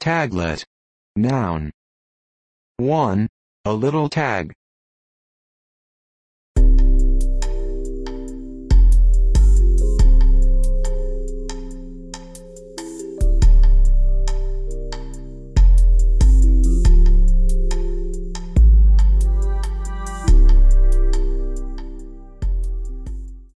Taglet. Noun. 1. A little tag.